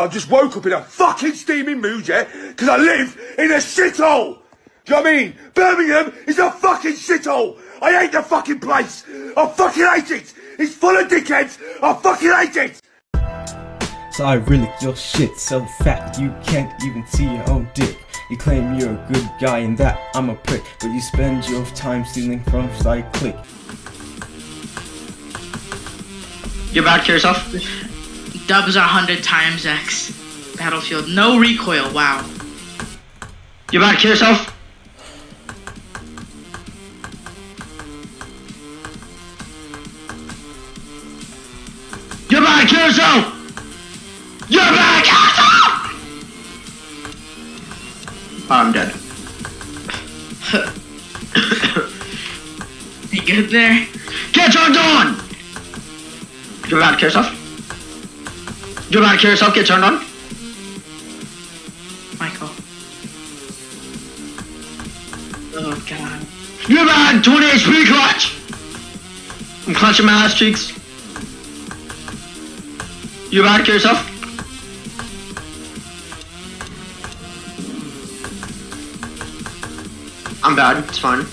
I just woke up in a fucking steaming mood, yeah? Because I live in a shithole! Do you know what I mean? Birmingham is a fucking shithole! I hate the fucking place! I fucking hate it! It's full of dickheads! I fucking hate it! So I really your shit so fat you can't even see your own dick. You claim you're a good guy and that I'm a prick, but you spend your time stealing from side click. You're back to yourself? Dubs are 100 times X. Battlefield. No recoil. Wow. You about to kill yourself? You're back to kill yourself! You're back to kill yourself! Oh, ah, I'm dead. You good there? Get turned on! You're back to kill yourself? You're back to yourself, get turned on? Michael. Oh, God. You're back! 20 HP clutch! I'm clutching my ass cheeks. You back to yourself? I'm bad, it's fine.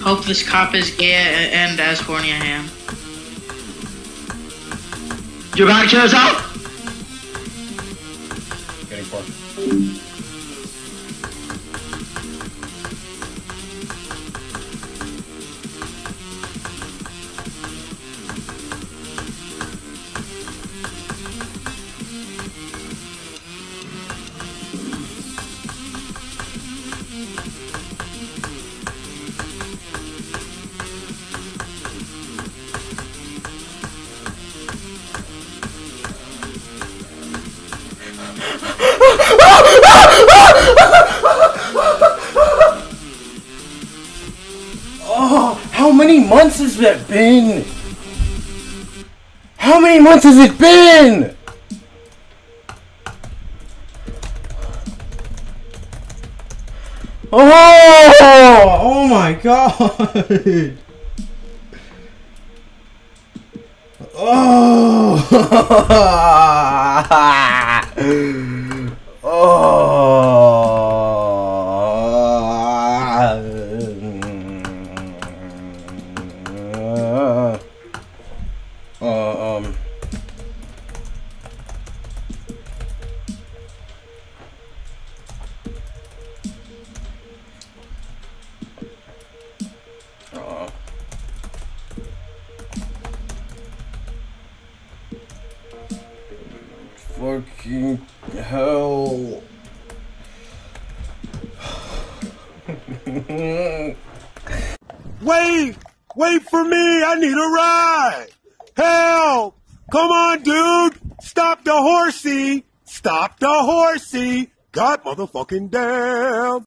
Hope this cop is gay and as horny I am. You back to yourself? Far. Oh, how many months has that been? How many months has it been? Oh, oh my god. Oh. Oh. Fucking hell. Wait! Wait for me! I need a ride! Help! Come on, dude! Stop the horsey! Stop the horsey! God motherfucking damn!